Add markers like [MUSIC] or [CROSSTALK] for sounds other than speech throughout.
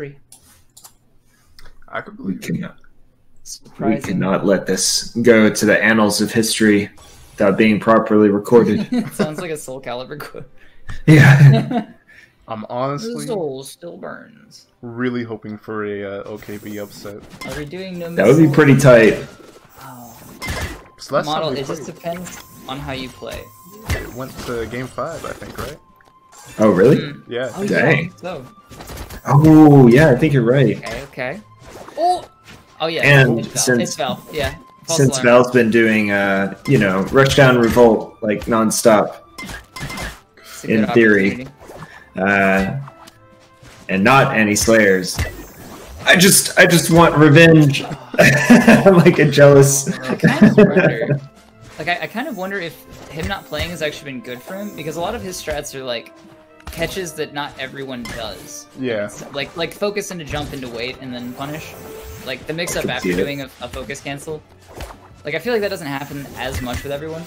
Three. I could We believe it. cannot, we cannot let this go to the annals of history without being properly recorded. [LAUGHS] Sounds like a Soul Calibur quote. yeah. [LAUGHS] I'm the honestly soul still burns. really hoping for a uh, OKB upset. Are we doing no? That would be pretty tight. Oh. So Model. time we It just depends on how you play. It went to game five, I think, right? Oh, really? Mm. Yeah. Oh Dang. yeah. So Oh, yeah, I think you're right. okay, okay. Oh. Oh yeah. And it's Val. since- it's Val. Yeah. False Since alarm. Val's been doing, uh, you know, Rushdown Revolt like nonstop, It's in theory. uh, and not any Slayers. I just, I just want revenge. [LAUGHS] I'm like a jealous. I kind of wonder, like, I, I kind of wonder if him not playing has actually been good for him because a lot of his strats are like catches that not everyone does. Yeah. Like, like focus into jump into wait and then punish. Like the mix up after doing a, a focus cancel. Like I feel like that doesn't happen as much with everyone.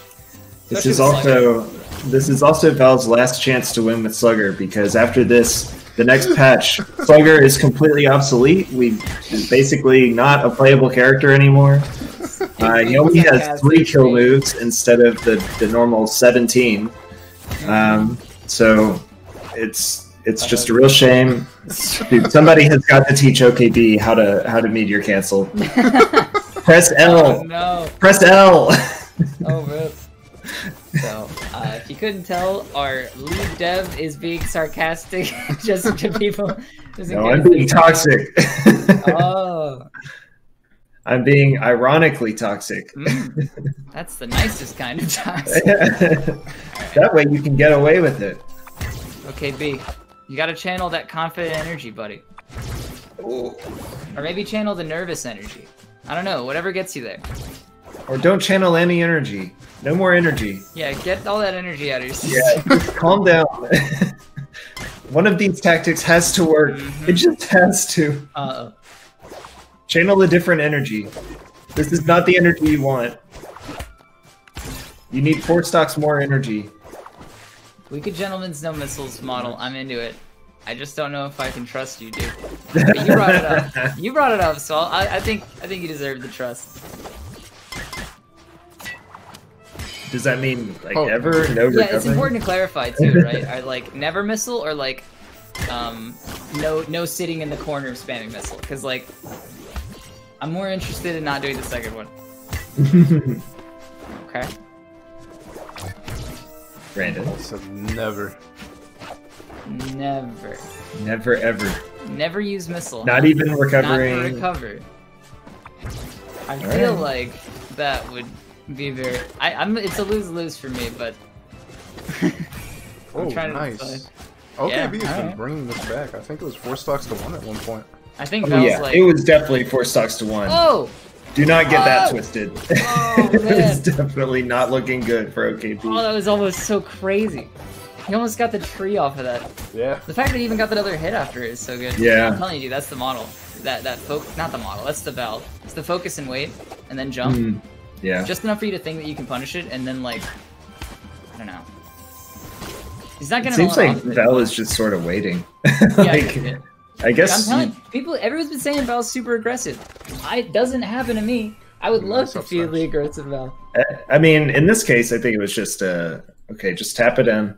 This is with Slugger. also this is also Val's last chance to win with Slugger because after this, the next patch, [LAUGHS] Slugger is completely obsolete. We is basically not a playable character anymore. [LAUGHS] Uh, he only has three kill moves instead of the, the normal seventeen. Um, so it's it's just a real shame. Dude, somebody has got to teach OKB how to how to meteor cancel. [LAUGHS] Press Oh L. no! Press L. [LAUGHS] Oh rip. So, uh, if you couldn't tell, our lead dev is being sarcastic [LAUGHS] just to people. just no, I'm being toxic. Oh, I'm being ironically toxic. mm, that's the nicest kind of toxic. that way you can get away with it. Okay, B, you gotta channel that confident energy, buddy. Or maybe channel the nervous energy. I don't know, whatever gets you there. Or don't channel any energy. No more energy. Yeah, get all that energy out of your system. Yeah, calm down. [LAUGHS] One of these tactics has to work. Mhm. It just has to. Uh oh. Channel a different energy. This is not the energy you want. You need four stocks more energy. We could gentlemen's no missiles model. I'm into it. I just don't know if I can trust you, dude. But you brought it up. [LAUGHS] You brought it up, so I, I think I think you deserve the trust. Does that mean like Oh. ever? No Yeah, it's important to clarify too, [LAUGHS] right? Are like never missile or like um no no sitting in the corner of spamming missile? Because like I'm more interested in not doing the second one. [LAUGHS] Okay. Brandon, I said never. Never. never ever. Never use missile. Not even recovering. to recover. I All feel right. like that would be very. I, I'm. It's a lose lose for me, but. [LAUGHS] Oh, trying to nice. decide. OKB Yeah, has been alright. bringing this back. I think it was four stocks to one at one point. I think Oh, Val's yeah, like. it was definitely four stocks to one. Oh! Do not get that Oh! twisted. Oh, [LAUGHS] it's definitely not looking good for OKB. Oh, that was almost so crazy. He almost got the tree off of that. Yeah. The fact that he even got that other hit after is so good. Yeah. I'm telling you, dude, that's the model. That that fo- not the model. That's the valve. It's the focus and wait, and then jump. Mm, yeah. Just enough for you to think that you can punish it, and then like, I don't know. He's not It gonna. seems like off of it, Vel but- is just sort of waiting. [LAUGHS] Yeah, like, yeah. guess I'm telling you- you, people, everyone's been saying Val's super aggressive. I it doesn't happen to me. I would love to up feel the aggressive Val. I mean, in this case, I think it was just uh, okay. Just tap it in.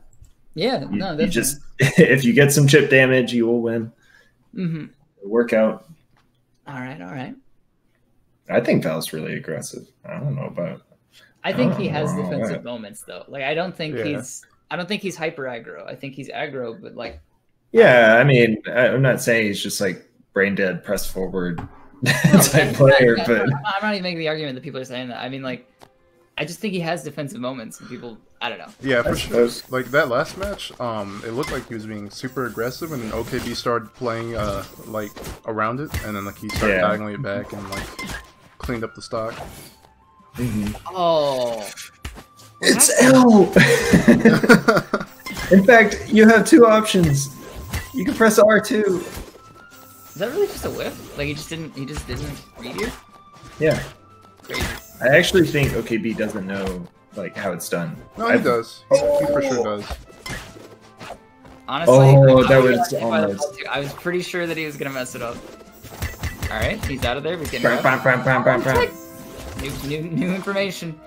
Yeah, You, no, you that's just [LAUGHS] if you get some chip damage, you will win. Mm-hmm. Work out. All right, all right. I think Val's really aggressive. I don't know about. I think he Oh, has defensive right. moments though. Like I don't think Yeah. he's. I don't think he's hyper aggro. I think he's aggro, but like Yeah, I mean, I, I'm not saying he's just like brain dead, press forward [LAUGHS] No, type player, that- but I'm not even making the argument that people are saying that. I mean, like, I just think he has defensive moments, and people, I don't know. Yeah, for sure. Like that last match, um, it looked like he was being super aggressive, and then OKB started playing uh like around it, and then like he started Yeah. diagonally it back and like cleaned up the stock. Oh, it's L. [LAUGHS] In fact, you have two options. You can press R2. is that really just a whiff? Like he just didn't, he just didn't read you? Yeah, Crazy. I actually think OKB doesn't know like how it's done. no, he I've- does. He for sure does. Honestly, Oh, I that was was hit by the almost- I was pretty sure that he was gonna mess it up. All right, he's out of there. He's getting Bam, bam, bam, bam, bam, bam. new, new, new information.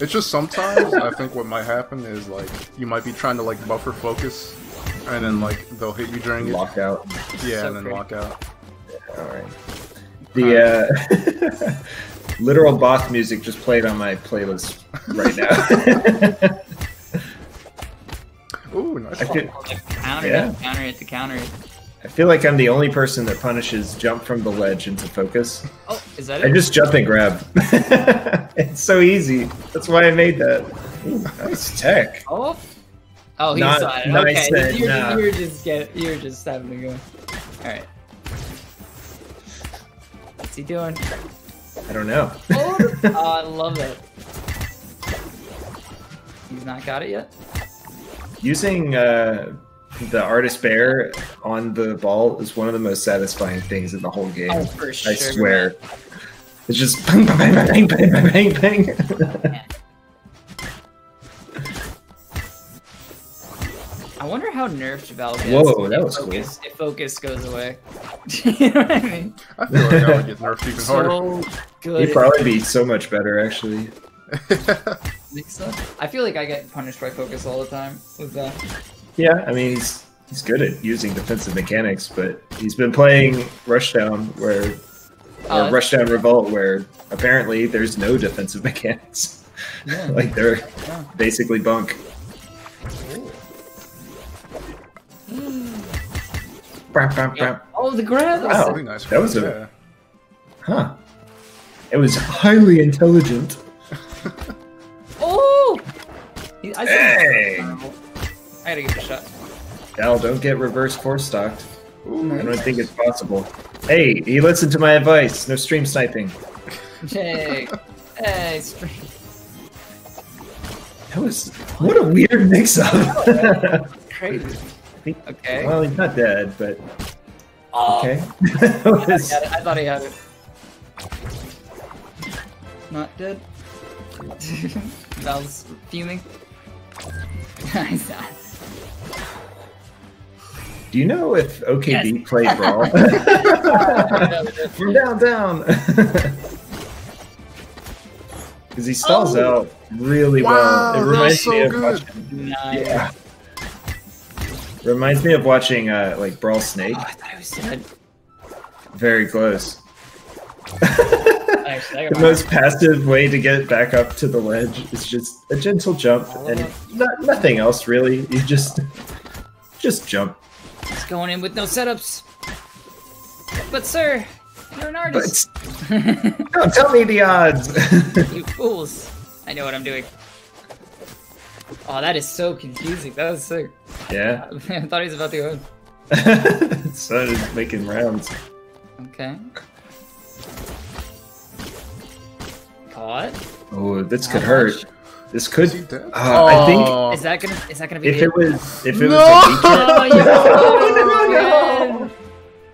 It's just sometimes I think what might happen is like you might be trying to like buffer focus, and then like they'll hit you during it. Lockout. Yeah, So and then pretty. lock out. All right. The uh, [LAUGHS] literal Both music just played on my playlist right now. [LAUGHS] Ooh, nice. I one. feel, Counter Yeah. it, counter it to counter it. I feel like I'm the only person that punishes jump from the ledge into focus. Oh, is that I it? I just jump and grab. [LAUGHS] it's so easy. That's why I made that. Ooh, nice tech. Oh, oh, he Not saw it. Okay, [LAUGHS] you're, nah. you're just get, you're just having to go. All right. What's he doing? I don't know. [LAUGHS] Oh, I love it. He's not got it yet. Using uh, the artist bear on the ball is one of the most satisfying things in the whole game. Oh, for sure. I swear. It's just bang, bang, bang, bang, bang, bang, bang. [LAUGHS] how nerfed Val gets. Whoa, that if was cool. focus, If focus goes away. [LAUGHS] you know what I mean? I feel like I would get nerfed even harder. So good. He'd probably be so much better, actually. [LAUGHS] Think so? I feel like I get punished by focus all the time with that. Yeah, I mean, he's he's good at using defensive mechanics, but he's been playing Rushdown, where or oh, that's- Rushdown Revolt, where apparently there's no defensive [LAUGHS] mechanics. Yeah. like they're Yeah. basically bunk. Oh, the grab! Wow. Really nice. That was a- yeah. Huh. It was highly intelligent. [LAUGHS] Oh! He- I, Hey! I gotta get it a shot. Val, don't get reverse force stocked. Ooh, I don't think it's possible. Hey, he listened to my advice. No stream sniping. [LAUGHS] Hey, hey, spring. That was what a weird mix-up. [LAUGHS] Crazy. Okay. well, he's not dead, but Oh, okay. That [LAUGHS] [LAUGHS] I, was- I thought he had it. Not dead. [LAUGHS] Val's fuming. He's not. Do you know if OKB Yes. played Brawl? From downtown. Because he stalls Oh. out really Wow, well. It that reminds was so me of good. Nice. Yeah. Reminds me of watching uh, like Brawl Snake. Oh, I thought he was dead. Very close. [LAUGHS] The most passive way to get back up to the ledge is just a gentle jump and not, nothing else really. You just just jump. He's going in with no setups. But sir, you're an But artist. [LAUGHS] don't tell me the odds. [LAUGHS] you fools. I know what I'm doing. Oh, that is so confusing. That was sick. Yeah. [LAUGHS] I thought he was about to go in. Sun is making rounds. Okay. Caught. Oh, this could How hurt. This could. Is he dead? Uh, I think Oh. Is that gonna is that gonna be if the it was if it No! was a [LAUGHS] Oh, weekend, No,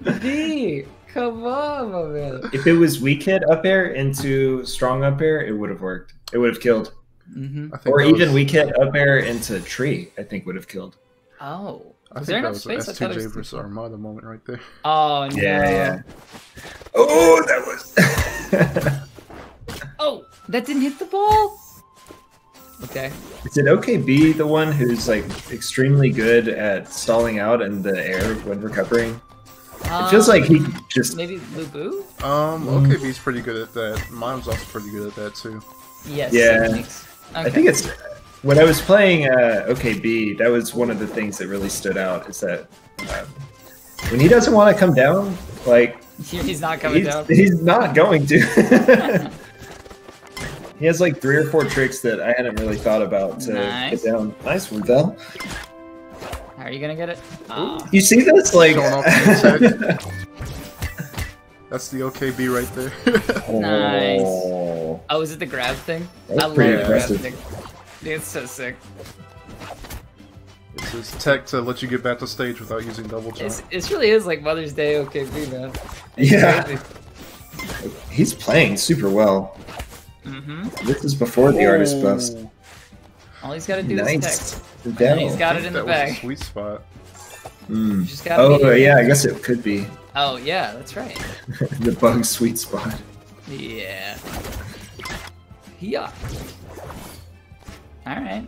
no, no, D, come on, my man. if it was weak hit up air into strong up air, it would have worked. It would have killed. Mm-hmm. Or even was- weak hit up air into tree, I think would have killed. Oh, I was think there that was space? I an thought it S2J was versus Armada moment right there. Oh no. Yeah, yeah. Oh, that was. [LAUGHS] Oh, that didn't hit the ball. Okay. Is it OKB the one who's like extremely good at stalling out in the air when recovering? It feels like he Um, just maybe Lubu. Um. OKB's pretty good at that. Mine's also pretty good at that too. Yes. Yeah. thanks. I think it's when I was playing uh, OKB. That was one of the things that really stood out. Is that um, when he doesn't want to come down, like [LAUGHS] he's not coming he's, down. he's not going to. [LAUGHS] he has like three or four tricks that I hadn't really thought about to Nice. get down. Nice one, Bell. How are you gonna get it? Ah. You see this? Like, Showing off the [LAUGHS] That's the OKB right there. Nice. Oh. Oh, is it the grab thing? That's I love pretty the grab thing. Dude, it's so sick. it's his tech to let you get back to stage without using double jump. It's, it really is like Mother's Day OKB, man. Yeah, he's playing super well. Mm-hmm. This is before the artist buffs. Oh. All he's got to do is Nice. text. Vel. And he's got it in think the that bag. sweet spot. Mm. You just gotta Oh be- yeah, I guess it could be Oh yeah, that's right. [LAUGHS] the bug sweet spot. Yeah. Yeah. All right.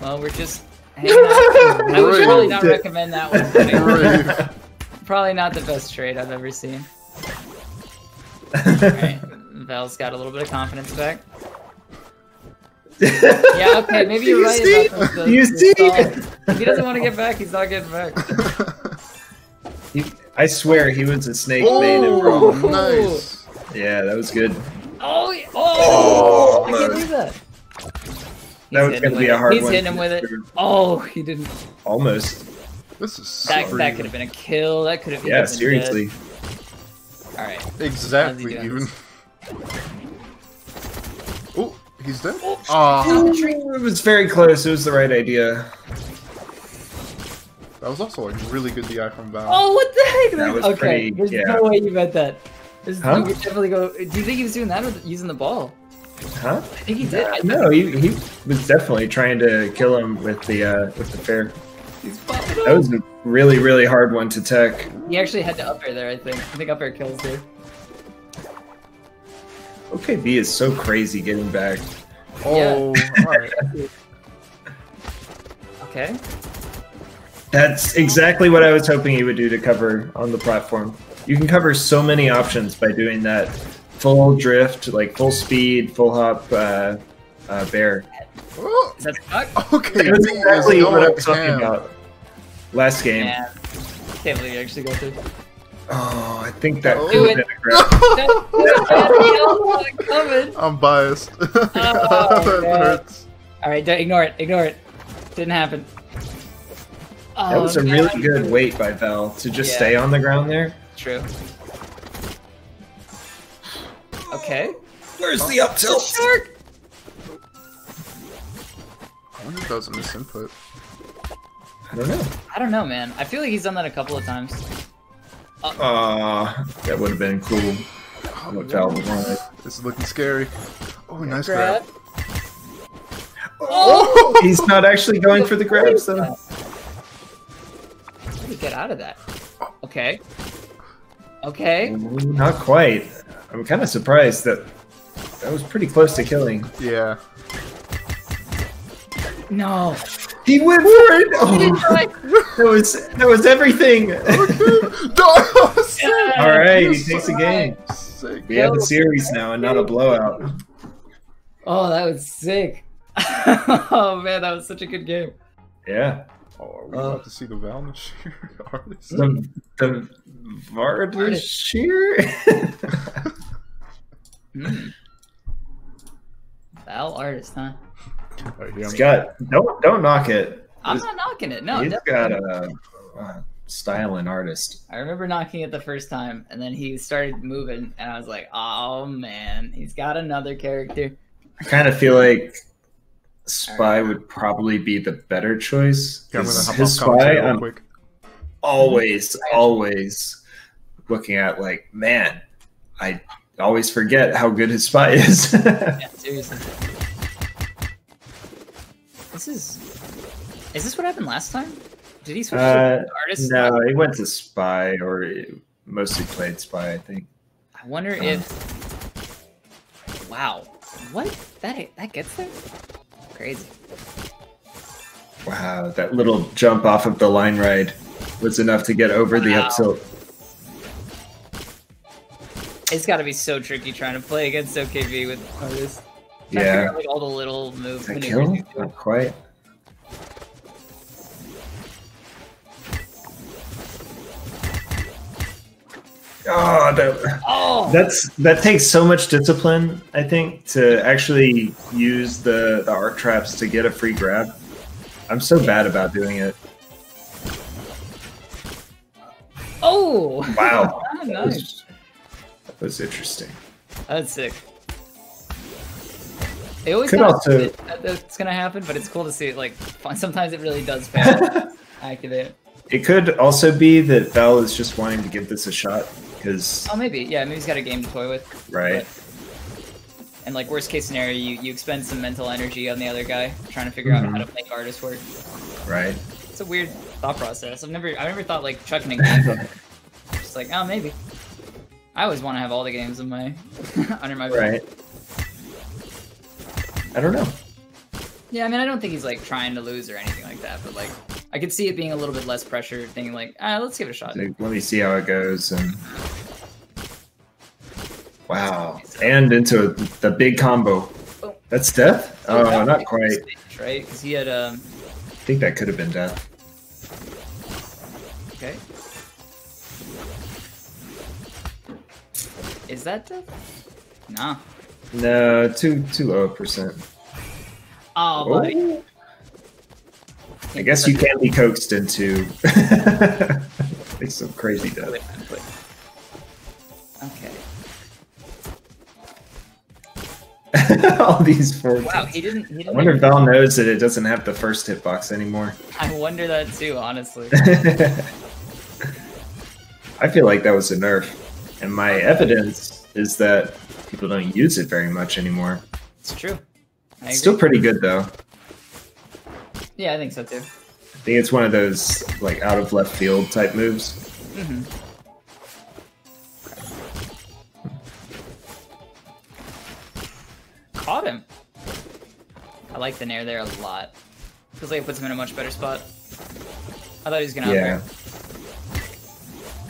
Well, we're just [LAUGHS] hanging out. I would probably not recommend that one. Probably not the best trade I've ever seen. [LAUGHS] Alright, Val's got a little bit of confidence back. Yeah, okay, [LAUGHS] maybe you're You right see? about the, the, You the see? stall. If he doesn't want to get back, he's not getting back. He- I swear he was a snake main and oh, wrong. nice. Yeah, that was good. Oh, yeah. oh, oh I can't almost. believe that. That was gonna be a hard He's one He's hitting him with it. Oh, he didn't. Almost. This is That, super that could have been a kill. That could have Yeah, seriously. All right. Exactly even. [LAUGHS] Oh, he's dead. Oh, Ah, It was very close. It was the right idea. that was also a really good DI from Val. Oh, what the heck? That was okay, pretty- there's yeah. no way you bet that. There's, Huh? You definitely go. Do you think he was doing that or using the ball? Huh? I think he did. I No, he, he was definitely trying to kill him with the uh, with the fair. he's popping. That was a really really hard one to tech. He actually had to up air there. I think. I think up air kills there. OKB is so crazy getting back. Oh, alright. [LAUGHS] Okay. That's exactly what I was hoping he would do to cover on the platform. You can cover so many options by doing that full drift, like full speed, full hop, uh, uh, bear. Oh, Is that stuck? [LAUGHS] okay, That's exactly what I going was talking about. Last game. Man, can't believe you actually got through. Oh, I think that Oh. could have been a grab. That- that's coming. [LAUGHS] I'm biased. [LAUGHS] Oh, that hurts. All right, don't- ignore it. Ignore it. Didn't happen. That was a Oh, really man. good weight by Val to just Yeah. stay on the ground there. True. Okay. Where's the up tilt? Shark. I wonder if that was a misinput. I don't know. I don't know, man. I feel like he's done that a couple of times. Uh, that would have been cool. What Val wanted. This is looking scary. Oh, nice grab. Grab. Oh, he's not actually going for the grab, though. How did he get out of that? Okay. Okay. Not quite. I'm kind of surprised that that was pretty close to killing. Yeah. No. He went for it. Oh, [LAUGHS] that was that was everything. [LAUGHS] No. [LAUGHS] All right, he takes a game. Sick. We have a series now and not a blowout. Oh, that was sick. oh man, that was such a good game. Yeah. Oh, are we Uh, about to see the Valnishir artist? The the Vardashir. Hmm. Val artist, huh? Yeah, got don't don't knock it. I'm He's- not knocking it. No, He's definitely. got a, a style and artist. I remember knocking it the first time, and then he started moving, and I was like, "Oh man, he's got another character." I kind of feel like Spy would probably be the better choice. Yeah, I'm gonna 'cause hop his Spy, I'm quick. always, always looking at like, man, I always forget how good his Spy is. [LAUGHS] Yeah, seriously. This is. Is this what happened last time? Did he switch Uh, to artist? no, he went to Spy or mostly played Spy, I think. I wonder if. Wow, what that that gets there? Crazy. Wow, that little jump off of the line ride was enough to get over the Wow. up tilt. It's got to be so tricky trying to play against OKB with artists. Trying Yeah. out, like all the little move That maneuvers kill? Not quite. Oh, that, Oh, that's that takes so much discipline. I think to actually use the the art traps to get a free grab. I'm so bad about doing it. oh, Wow, [LAUGHS] Ah, nice. Was, that was interesting. That's sick. It always Could also- that that's gonna happen, but it's cool to see it. Like sometimes it really does off. [LAUGHS] activate. It could also be that Val is just wanting to give this a shot because Oh, maybe. Yeah, maybe he's got a game to toy with. right. And like worst case scenario, you, you expend some mental energy on the other guy trying to figure out how mm-hmm. to make artists work. Right. It's a weird thought process. I've never I've never thought like chucking a [LAUGHS] game. Just like oh maybe. I always want to have all the games in my [LAUGHS] under my belt. Right. I don't know. Yeah, I mean I don't think he's like trying to lose or anything like that, but like I could see it being a little bit less pressure, thinking like ah let's give it a shot. Like, let me see how it goes and wow and into the big combo Oh. that's death oh was not quite stage, right? Because he had um i think that could have been death Is that the? Nah. no too too oh, low a percent Oh, oh. buddy. Oh. i guess you can be coaxed into [LAUGHS] like some crazy death Okay. [LAUGHS] all these four Wow, he didn't. He i didn't wonder if val knows that it doesn't have the first hitbox anymore [LAUGHS] I wonder that too, honestly. I feel like that was a nerf, and my evidence is that people don't use it very much anymore. It's true. I agree. Still pretty good though. yeah, I think so too. I think it's one of those like out of left field type moves. hmm Caught him. I like the nair there a lot. Feels like it puts him in a much better spot. I thought he was gonna. Yeah.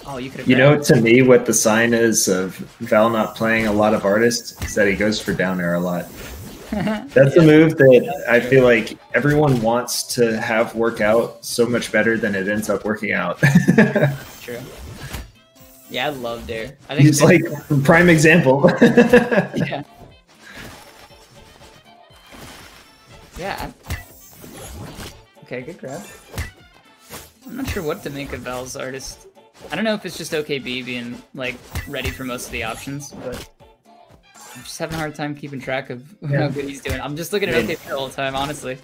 Oh, you could. You know, to me, what the sign is of Val not playing a lot of artists is that he goes for down air a lot. [LAUGHS] That's a move that I feel like everyone wants to have work out so much better than it ends up working out. [LAUGHS] True. Yeah, I love Dare. I think He's like prime example. [LAUGHS] yeah. Yeah. Okay, good grab. I'm not sure what to make of Val's artist. I don't know if it's just OKB being like ready for most of the options, but I'm just having a hard time keeping track of [LAUGHS] how good he's doing. I'm just looking at Yeah. OKB the whole time, honestly.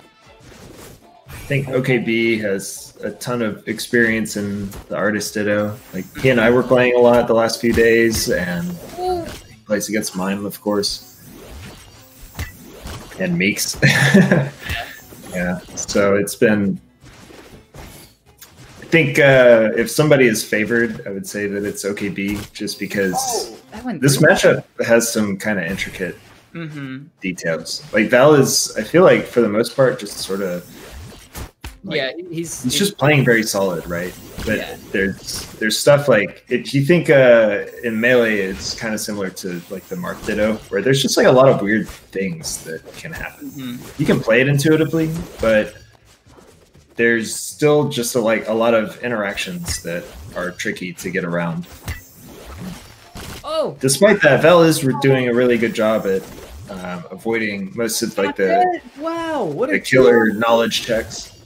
I think OKB has a ton of experience in the artist ditto. Like he and I mm-hmm. were playing a lot the last few days, and he plays against Mime, of course, and Meeks. [LAUGHS] yeah, so it's been. I think uh, if somebody is favored, I would say that it's OKB, just because Oh, this matchup has some kind of intricate Mm-hmm. details. Like Val is, I feel like for the most part, just sort of. like, yeah, he's he's just playing very solid, right? But Yeah. there's there's stuff like if you think uh, in melee, it's kind of similar to like the Marth Ditto, where there's just like a lot of weird things that can happen. Mhm. You can play it intuitively, but there's still just a, like a lot of interactions that are tricky to get around. Oh, Despite that, Vel is doing a really good job at um, avoiding most of like the wow, what a the killer knowledge checks.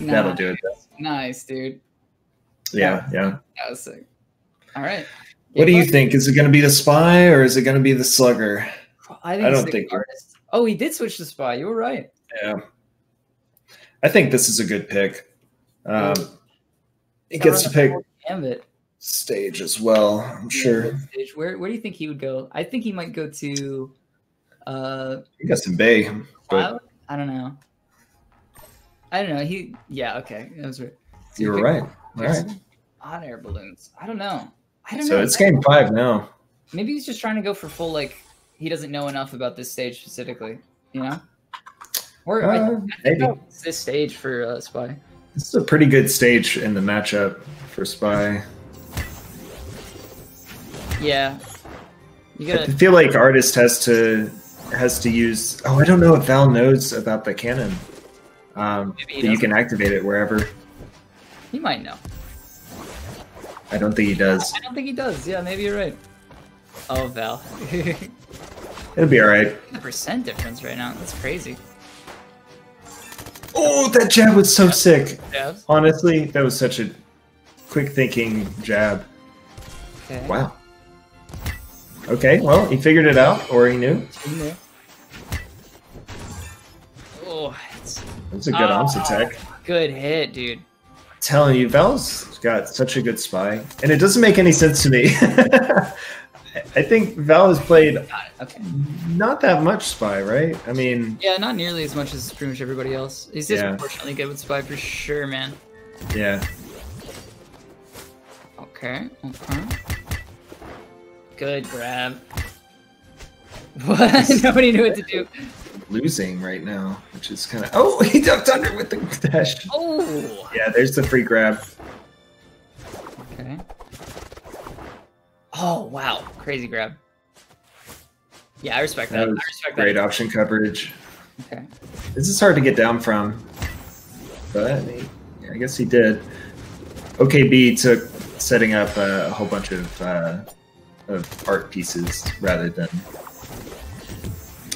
That'll do it. Nice, dude. Yeah, yeah. That was sick. All right. What do you think? Is it going to be the spy or is it going to be the slugger? I, think I don't think- artist. Oh, he did switch to spy. You were right. Yeah. I think this is a good pick. Um, he gets to pick the Gambit. stage as well, I'm sure. Stage. Where Where do you think he would go? I think he might go to. Uh, He got some Bay, but? I don't know. I don't know. He. Yeah. Okay. That was right. So you were right. All right. Hot air balloons. I don't know. I don't So know. it's game five now. Maybe he's just trying to go for full like he doesn't know enough about this stage specifically. You know. Or Uh, I maybe. it's this stage for uh, spy. This is a pretty good stage in the matchup for Spy. Yeah. You gotta. I feel like Artist has to has to use. Oh, I don't know if Val knows about the cannon. Um, that you doesn't. can activate it wherever. He might know. I don't think he does. I don't think he does. Yeah, maybe you're right. Oh, Val. [LAUGHS] It'll be all right. percent difference right now. That's crazy. Oh, that jab was so sick. Jabs. Honestly, that was such a quick thinking jab. Okay. Wow. Okay, well, he figured it out, or he knew. In there. Oh, it's It a good Ah. arms attack. good hit, dude. telling you, Val's got such a good spy, and it doesn't make any sense to me. [LAUGHS] I think Val has played Okay. not that much Spy, right? I mean, Yeah, not nearly as much as pretty much everybody else. He's Yeah. good with Spy for sure, man. yeah. Okay, okay. Good grab. [LAUGHS] What? Nobody knew what to do. Losing right now, which is kind of. Oh, [LAUGHS] he ducked under with the dash. Oh! Yeah, there's the free grab. Oh, wow. Crazy grab. Yeah, I respect that. That I respect Great that. option coverage. Okay. This is hard to get down from, but I guess he did. OKB took setting up a whole bunch of uh, of art pieces rather than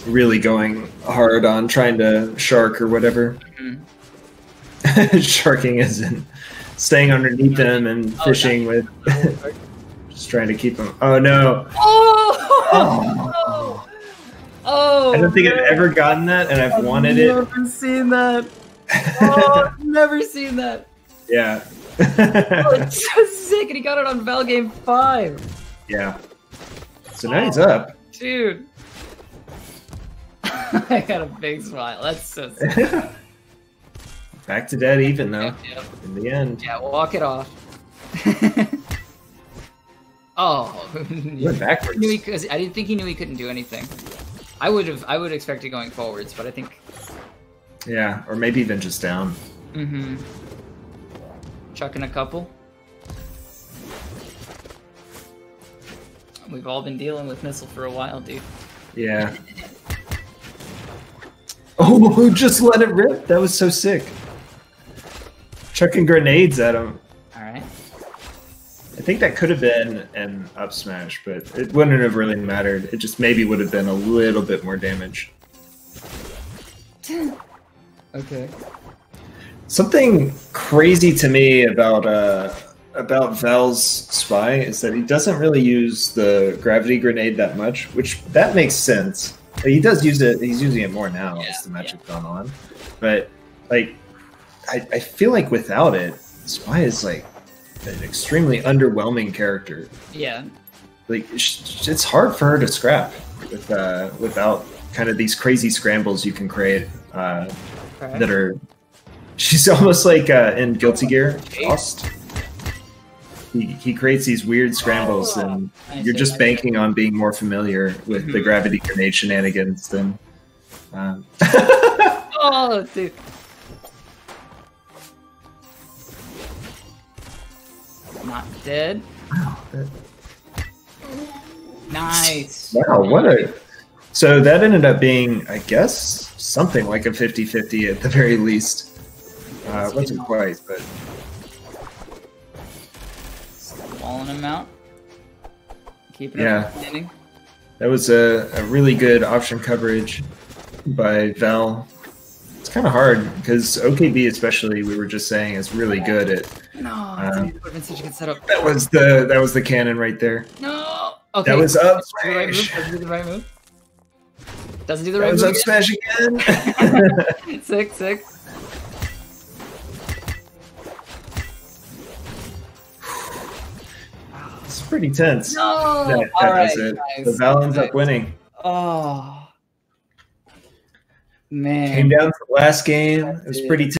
really going hard on trying to shark or whatever. Mhm. [LAUGHS] Sharking is in staying underneath them and Oh, fishing with just trying to keep them. Oh no! Oh! Oh. [LAUGHS] oh! I don't think I've ever gotten that, and I've wanted it. I've never seen that. [LAUGHS] Oh, I've never seen that. yeah. Oh, it's [LAUGHS] so sick, and he got it on Val Game Five, yeah. So now he's oh, up. dude. I got a big smile. That's so sick. Back to dead even though. Yeah, In the end, yeah, walk it off. Oh, he [LAUGHS] went backwards. knew he I didn't think he knew he couldn't do anything. I would have. I would expect it going forwards, but I think. Yeah, or maybe even just down. Mm-hmm. Chucking a couple. We've all been dealing with missile for a while, dude. Yeah. [LAUGHS] Oh, [LAUGHS] just let it rip. That was so sick. Chucking grenades at him. All right. I think that could have been an up smash, but it wouldn't have really mattered. It just maybe would have been a little bit more damage. [CLEARS THROAT] Okay. Something crazy to me about uh about Val's spy is that he doesn't really use the gravity grenade that much, which that makes sense. He does use it. He's using it more now Yeah, as the match yeah. has gone on. But like, I, I feel like without it, Spy is like an extremely underwhelming character. Yeah. Like it's hard for her to scrap with uh, without kind of these crazy scrambles you can create uh, Okay. that are. She's [LAUGHS] almost like uh, in Guilty Gear Lost. He, he creates these weird scrambles, and I you're see, just banking on being more familiar with the Mhm. gravity grenade shenanigans than. Um, [LAUGHS] Oh, dude. Not dead. Nice. wow, what a. So that ended up being, I guess, something like a 50 50 at the very least. Uh, it wasn't quite, but Walling him out. Keeping Yeah. him standing. that was a, a really good option coverage by Val. It's kind of hard because OKB, especially, we were just saying, is really good at. No, Um, dude, it would have been such a good setup. That was the that was the cannon right there. No. Okay. That was up Doesn't do the right move. Doesn't do the right move. Doesn't do the That right was move. up smash again. [LAUGHS] [LAUGHS] Sick, sick. it's pretty tense. No. That, that All right. The Val ends up winning. Oh. Man. Came down to the last game. It was pretty